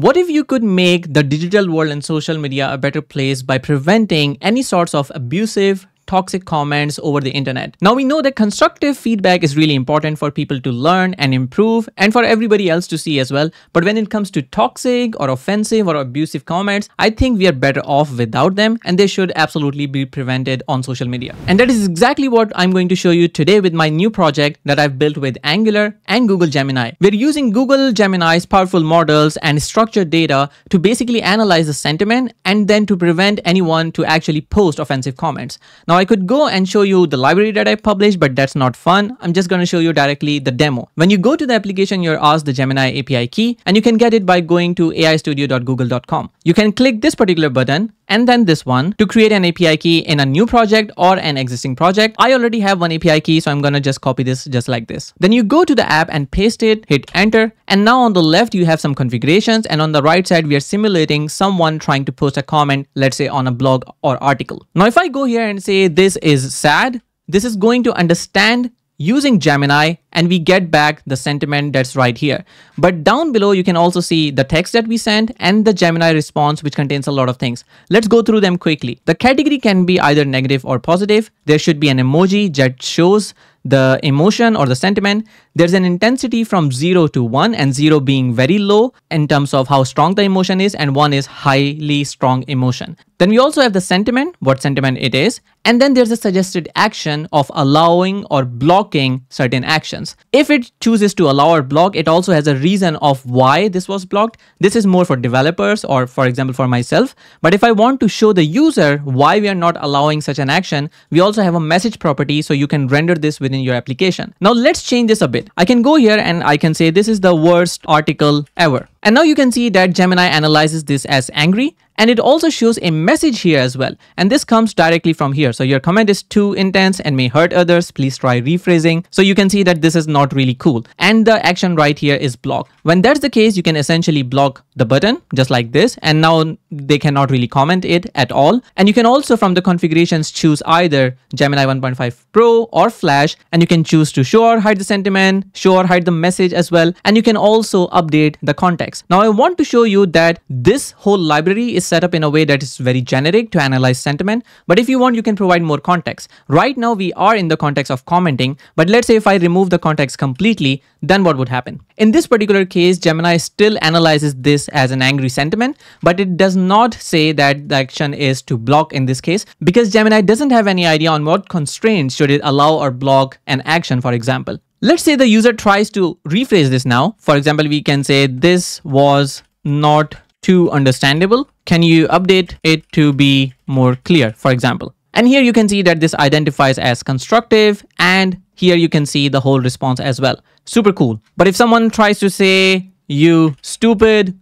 What if you could make the digital world and social media a better place by preventing any sorts of abusive, toxic comments over the internet. Now we know that constructive feedback is really important for people to learn and improve and for everybody else to see as well. But when it comes to toxic or offensive or abusive comments, I think we are better off without them and they should absolutely be prevented on social media. And that is exactly what I'm going to show you today with my new project that I've built with Angular and Google Gemini. We're using Google Gemini's powerful models and structured data to basically analyze the sentiment and then to prevent anyone to actually post offensive comments. Now I could go and show you the library that I published, but that's not fun. I'm just going to show you directly the demo. When you go to the application, you're asked the Gemini API key and you can get it by going to aistudio.google.com. You can click this particular button and then this one to create an API key in a new project or an existing project. I already have one API key, so I'm gonna just copy this just like this. Then you go to the app and paste it, hit enter. And now on the left, you have some configurations. And on the right side, we are simulating someone trying to post a comment, let's say on a blog or article. Now, if I go here and say this is sad, this is going to understand using Gemini and we get back the sentiment that's right here. But down below, you can also see the text that we sent and the Gemini response, which contains a lot of things. Let's go through them quickly. The category can be either negative or positive. There should be an emoji that shows the emotion or the sentiment, there's an intensity from 0 to 1 and 0 being very low in terms of how strong the emotion is and 1 is highly strong emotion. Then we also have the sentiment, what sentiment it is, and then there's a suggested action of allowing or blocking certain actions. If it chooses to allow or block, it also has a reason of why this was blocked. This is more for developers or for example for myself. But if I want to show the user why we are not allowing such an action, we also have a message property so you can render this within your application. Now let's change this a bit. I can go here and I can say this is the worst article ever. And now you can see that Gemini analyzes this as angry and it also shows a message here as well. And this comes directly from here. So your comment is too intense and may hurt others. Please try rephrasing. So you can see that this is not really cool. And the action right here is block. When that's the case, you can essentially block the button just like this. And now they cannot really comment it at all. And you can also from the configurations choose either Gemini 1.5 Pro or Flash. And you can choose to show or hide the sentiment, show or hide the message as well. And you can also update the context. Now I want to show you that this whole library is set up in a way that is very generic to analyze sentiment. But if you want, you can provide more context. Right now, we are in the context of commenting, but let's say if I remove the context completely, then what would happen? In this particular case, Gemini still analyzes this as an angry sentiment, but it does not say that the action is to block in this case because Gemini doesn't have any idea on what constraints should it allow or block an action, for example. Let's say the user tries to rephrase this now. For example, we can say this was not too understandable. Can you update it to be more clear, for example? And here you can see that this identifies as constructive and here you can see the whole response as well. Super cool. But if someone tries to say you stupid,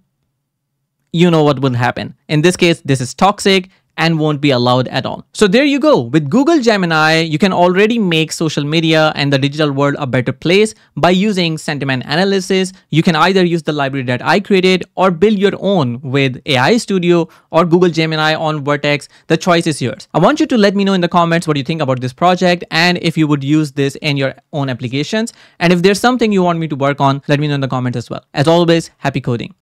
you know what will happen. In this case, this is toxic and won't be allowed at all. So there you go. With Google Gemini, you can already make social media and the digital world a better place by using sentiment analysis. You can either use the library that I created or build your own with AI Studio or Google Gemini on Vertex. The choice is yours. I want you to let me know in the comments what you think about this project and if you would use this in your own applications. And if there's something you want me to work on, let me know in the comments as well. As always, happy coding.